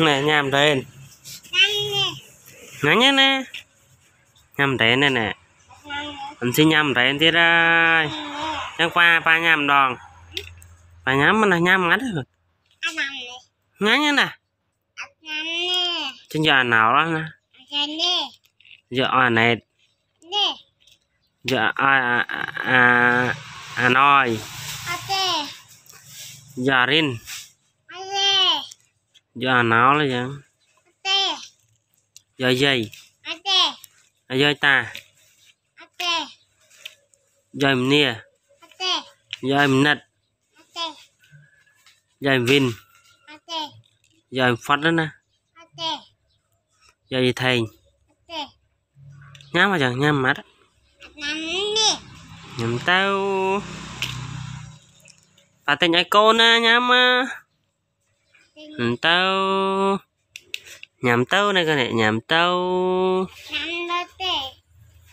nè nhầm tên ngắn nhá nè nhầm tên nè nè mình xin nhầm tên thế ra chẳng qua ba nhầm đòn ba nhắm mình là nhầm ngắn rồi ngắn nhá nè chân giờ nào đó nè giờ à này giờ à à à à nói giờ rin giờ nào là giờ giờ dây. Giờ ta. Giờ mình nè giờ mình nật. Giờ mình vin giờ mình phát đó nè. Giờ gì thầy nhắm mà chẳng nhắm mắt. Nhắm tao. Bà tên ai cô nè nhắm á nhắm tao. Nhắm tao này con này nhắm tao.